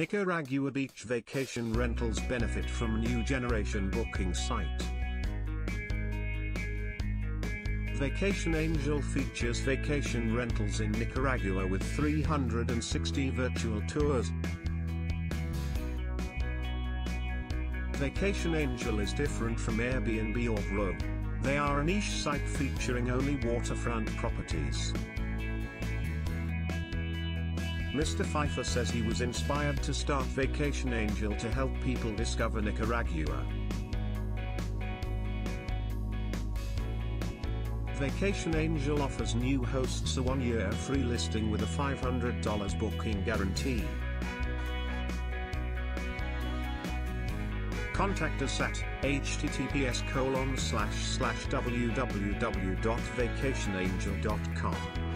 Nicaragua Beach Vacation Rentals benefit from new generation booking site. Vacation Angel features vacation rentals in Nicaragua with 360 virtual tours. Vacation Angel is different from Airbnb or Vrbo. They are a niche site featuring only waterfront properties. Mr. Pfeiffer says he was inspired to start Vacation Angel to help people discover Nicaragua. Vacation Angel offers new hosts a one-year free listing with a $500 booking guarantee. Contact us at https colon slash slash www.vacationangel.com.